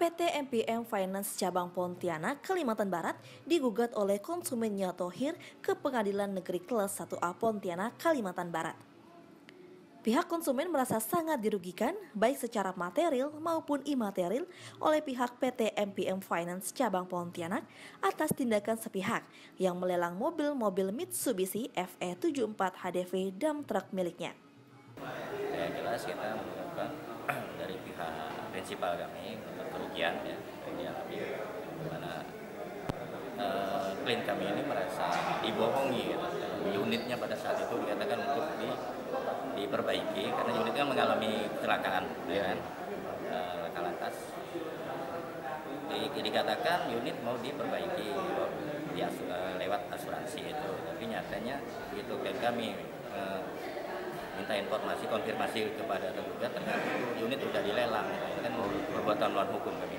PT MPM Finance Cabang Pontianak, Kalimantan Barat digugat oleh konsumennya Tohir ke Pengadilan Negeri Kelas 1A Pontianak, Kalimantan Barat. Pihak konsumen merasa sangat dirugikan baik secara material maupun imaterial oleh pihak PT MPM Finance Cabang Pontianak atas tindakan sepihak yang melelang mobil-mobil Mitsubishi FE74 HDV dump truck miliknya. Ya jelas kita pihak prinsipal kami untuk kerugian ya. Kerugian tapi mana uh, klien kami ini merasa dibohongi gitu. unitnya pada saat itu dikatakan untuk di diperbaiki karena unit kan mengalami kecelakaan ya kan? Uh, laka lantas di, dikatakan unit mau diperbaiki di asu, uh, lewat asuransi itu. Tapi nyatanya begitu klien kami uh, minta informasi konfirmasi kepada tergugat ternyata perbuatan melawan hukum kami.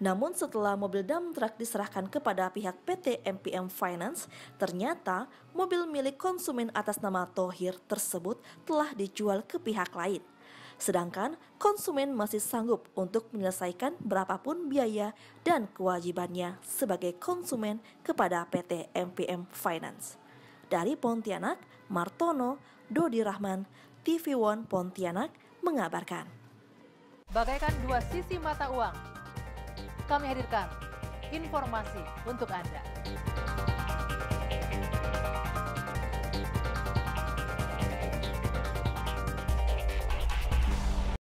Namun setelah mobil dump truck diserahkan kepada pihak PT MPM Finance, ternyata mobil milik konsumen atas nama Tohir tersebut telah dijual ke pihak lain. Sedangkan konsumen masih sanggup untuk menyelesaikan berapapun biaya dan kewajibannya sebagai konsumen kepada PT MPM Finance. Dari Pontianak, Martono, Dodi Rahman, TV One Pontianak mengabarkan. Bagaikan dua sisi mata uang, kami hadirkan informasi untuk Anda.